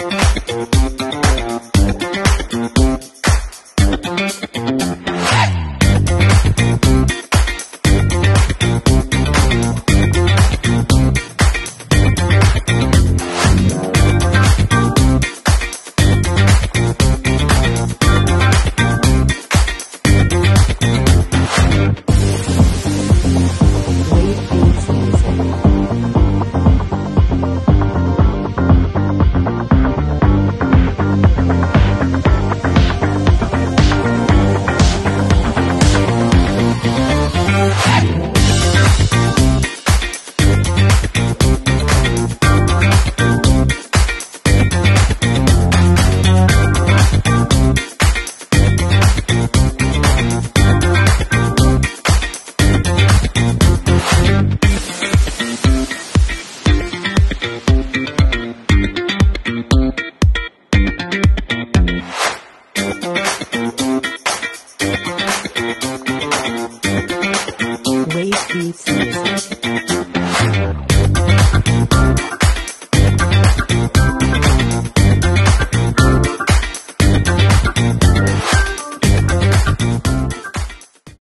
Música